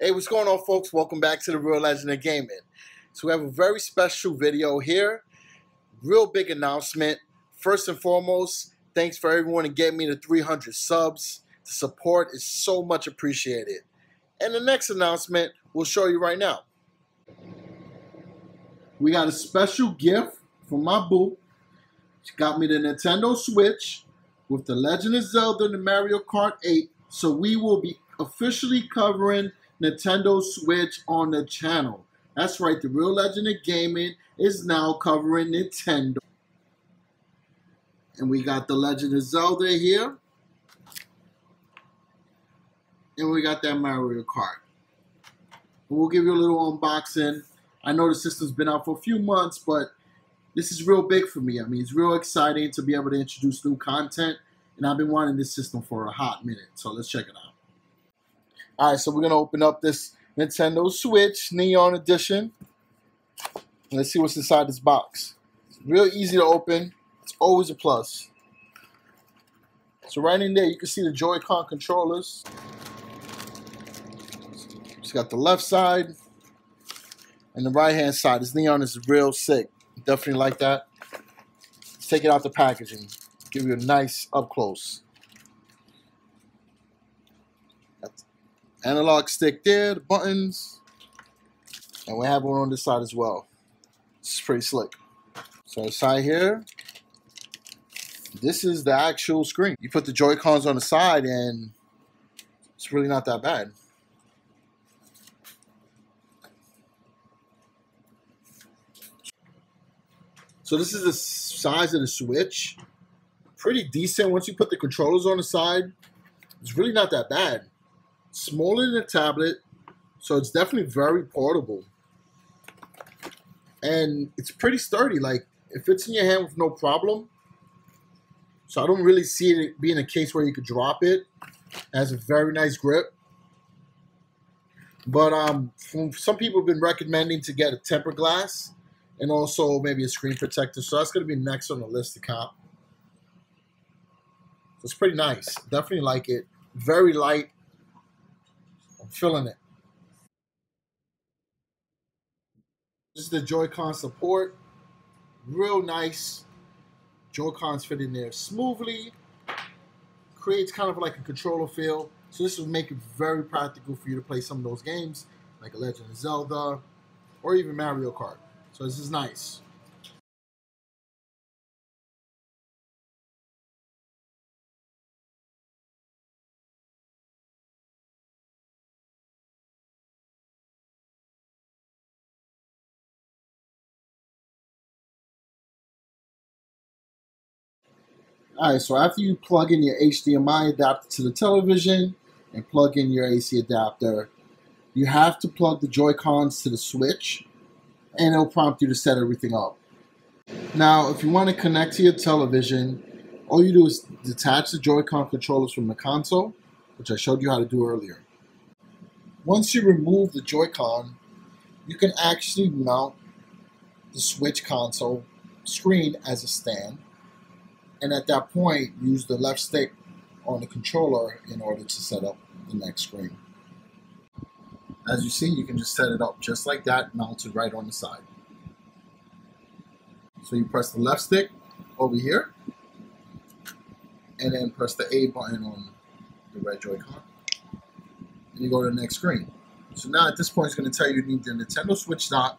Hey, what's going on, folks? Welcome back to DaRealLegend of Gaming. So we have a very special video here. Real big announcement. First and foremost, thanks for everyone to get me to 300 subs. The support is so much appreciated. And the next announcement we'll show you right now. We got a special gift from my boo. She got me the Nintendo Switch with The Legend of Zelda and the Mario Kart 8. So we will be officially covering Nintendo Switch on the channel. That's right, DaRealLegend of Gaming is now covering Nintendo. And we got The Legend of Zelda here. And we got that Mario Kart. We'll give you a little unboxing. I know the system's been out for a few months, but this is real big for me. I mean, it's real exciting to be able to introduce new content, and I've been wanting this system for a hot minute. So let's check it out. All right, so we're gonna open up this Nintendo Switch Neon Edition. Let's see what's inside this box. Real easy to open. It's always a plus. So right in there, you can see the Joy-Con controllers. It's got the left side and the right-hand side. This neon is real sick. Definitely like that. Let's take it out the packaging. Give you a nice up close. Analog stick there, the buttons, and we have one on this side as well. It's pretty slick. So side here, this is the actual screen. You put the Joy-Cons on the side and it's really not that bad. So this is the size of the Switch. Pretty decent once you put the controllers on the side. It's really not that bad smaller than a tablet, so it's definitely very portable. And it's pretty sturdy. Like, it fits in your hand with no problem. So I don't really see it being a case where you could drop it. it has a very nice grip. But um, some people have been recommending to get a tempered glass and also maybe a screen protector. So that's going to be next on the list to cop. It's pretty nice. Definitely like it. Very light. I'm feeling it. This is the Joy-Con support. Real nice. Joy-Cons fit in there smoothly. Creates kind of like a controller feel. So this will make it very practical for you to play some of those games, like a Legend of Zelda, or even Mario Kart. So this is nice. Alright, so after you plug in your HDMI adapter to the television and plug in your AC adapter, you have to plug the Joy-Cons to the Switch and it'll prompt you to set everything up. Now, if you want to connect to your television, all you do is detach the Joy-Con controllers from the console, which I showed you how to do earlier. Once you remove the Joy-Con, you can actually mount the Switch console screen as a stand and at that point use the left stick on the controller in order to set up the next screen. As you see, you can just set it up just like that, mounted right on the side. So you press the left stick over here, and then press the A button on the red Joy-Con, and you go to the next screen. So now at this point, it's going to tell you you need the Nintendo Switch dock,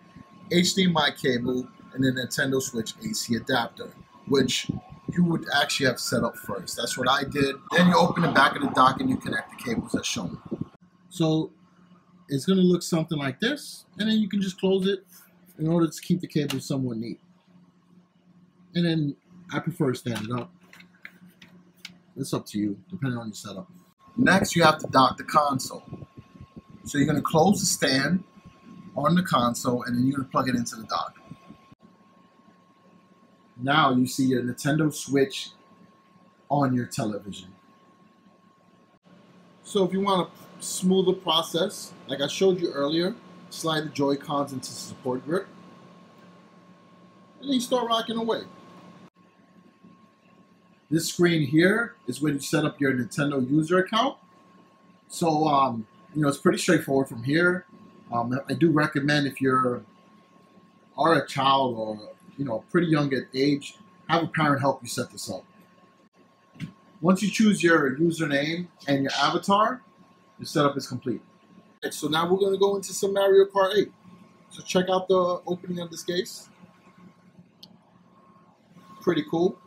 HDMI cable, and the Nintendo Switch AC adapter, which you would actually have set up first. That's what I did. Then you open the back of the dock and you connect the cables as shown. So it's going to look something like this, and then you can just close it in order to keep the cable somewhat neat. And then I prefer to stand it up. It's up to you, depending on your setup. Next, you have to dock the console. So you're going to close the stand on the console, and then you're going to plug it into the dock now you see your Nintendo Switch on your television. So if you want a smoother process, like I showed you earlier, slide the Joy-Cons into the support grip, and then you start rocking away. This screen here is when you set up your Nintendo user account. So um, you know, it's pretty straightforward from here. Um, I do recommend if you're are a child or you know pretty young at age, have a parent help you set this up. Once you choose your username and your avatar, your setup is complete. So now we're going to go into some Mario Kart 8. So check out the opening of this case. Pretty cool.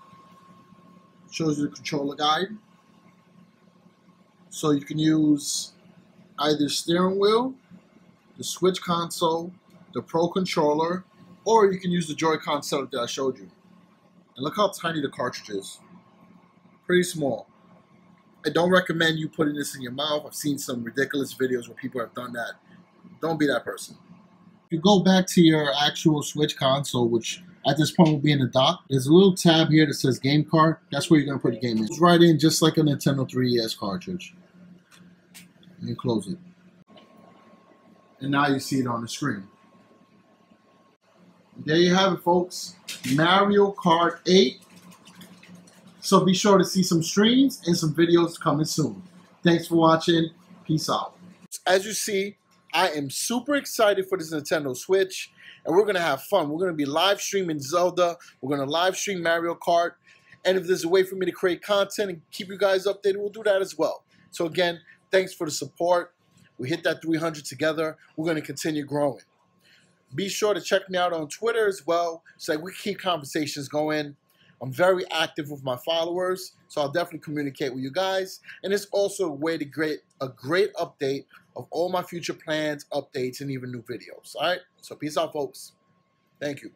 Shows you the controller guide. So you can use either steering wheel, the Switch console, the Pro controller, or you can use the Joy-Con setup that I showed you. And look how tiny the cartridge is. Pretty small. I don't recommend you putting this in your mouth. I've seen some ridiculous videos where people have done that. Don't be that person. If you go back to your actual Switch console, which at this point will be in the dock, there's a little tab here that says game card. That's where you're going to put the game in. It's right in just like a Nintendo 3DS cartridge. And you close it. And now you see it on the screen. There you have it, folks. Mario Kart 8. So be sure to see some streams and some videos coming soon. Thanks for watching. Peace out. As you see, I am super excited for this Nintendo Switch, and we're going to have fun. We're going to be live streaming Zelda. We're going to live stream Mario Kart. And if there's a way for me to create content and keep you guys updated, we'll do that as well. So again, thanks for the support. We hit that 300 together. We're going to continue growing. Be sure to check me out on Twitter as well so we keep conversations going. I'm very active with my followers, so I'll definitely communicate with you guys. And it's also a way to create a great update of all my future plans, updates, and even new videos. All right? So peace out, folks. Thank you.